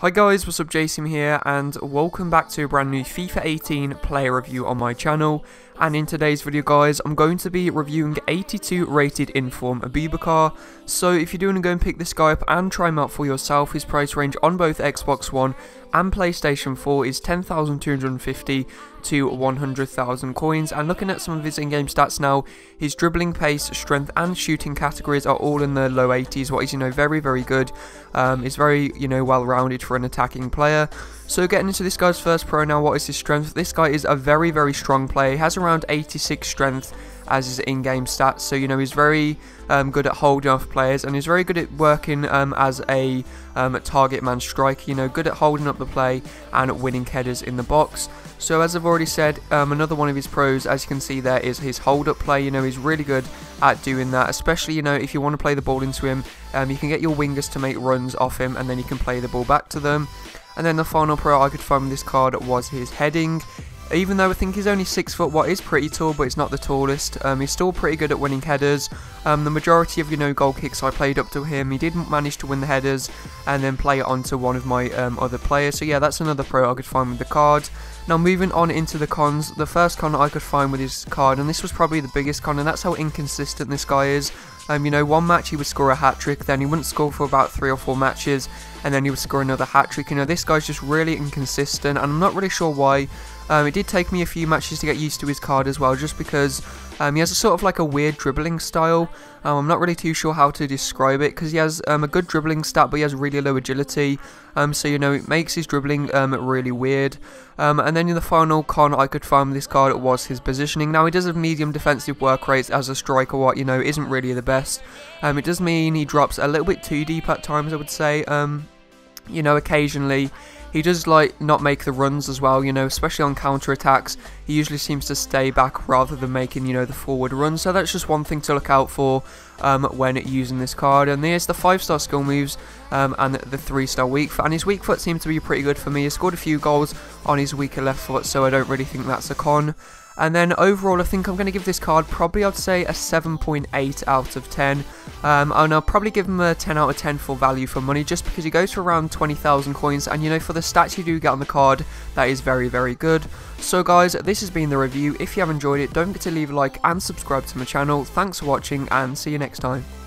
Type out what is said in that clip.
Hi guys, what's up? Jason here and welcome back to a brand new FIFA 18 player review on my channel and in today's video guys I'm going to be reviewing 82 rated inform Aboubakar so if you're doing to go and pick this guy up and try him out for yourself his price range on both Xbox One and PlayStation 4 is 10,250 to 100,000 coins. And looking at some of his in-game stats now his dribbling pace strength and shooting categories are all in the low 80s what is you know very very good. Um, very you know well rounded for an attacking player so getting into this guy's first pro now what is his strength this guy is a very very strong player he has around 86 strength as his in-game stats. So, you know, he's very um, good at holding off players and he's very good at working um, as a um, target man striker, you know, good at holding up the play and winning headers in the box. So as I've already said, um, another one of his pros, as you can see there, is his hold-up play. You know, he's really good at doing that, especially, you know, if you want to play the ball into him, um, you can get your wingers to make runs off him and then you can play the ball back to them. And then the final pro I could find with this card was his heading. Even though I think he's only 6 foot, what is pretty tall, but it's not the tallest. Um, he's still pretty good at winning headers. Um, the majority of, you know, goal kicks I played up to him, he didn't manage to win the headers and then play it onto one of my um, other players. So yeah, that's another pro I could find with the card. Now moving on into the cons, the first con I could find with his card, and this was probably the biggest con, and that's how inconsistent this guy is. Um, you know, one match he would score a hat trick, then he wouldn't score for about three or four matches, and then he would score another hat trick. You know, this guy's just really inconsistent, and I'm not really sure why. Um, it did take me a few matches to get used to his card as well, just because um, he has a sort of like a weird dribbling style. Um, I'm not really too sure how to describe it, because he has um, a good dribbling stat, but he has really low agility. Um, so, you know, it makes his dribbling um, really weird. and then in the final con I could find this card was his positioning. Now, he does have medium defensive work rates as a striker, what, you know, isn't really the best. it does mean he drops a little bit too deep at times, I would say. you know, occasionally he does like not make the runs as well, you know, especially on counter attacks. He usually seems to stay back rather than making, you know, the forward run. So that's just one thing to look out for um, when using this card. And there's the five star skill moves um, and the three star weak foot. And his weak foot seems to be pretty good for me. He scored a few goals on his weaker left foot, so I don't really think that's a con. And then overall, I think I'm going to give this card probably, I'd say, a 7.8 out of 10. Um, and I'll probably give him a 10 out of 10 for value for money, just because he goes for around 20,000 coins. And, you know, for the stats you do get on the card, that is very, very good. So, guys, this has been the review. If you have enjoyed it, don't forget to leave a like and subscribe to my channel. Thanks for watching, and see you next time.